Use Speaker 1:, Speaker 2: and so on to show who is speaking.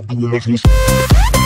Speaker 1: up, you must lose.